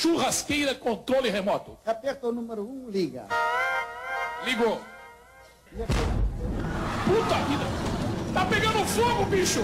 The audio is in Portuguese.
churrasqueira controle remoto. Aperta o número 1, um, liga. Ligou. Puta vida! Tá pegando fogo, bicho!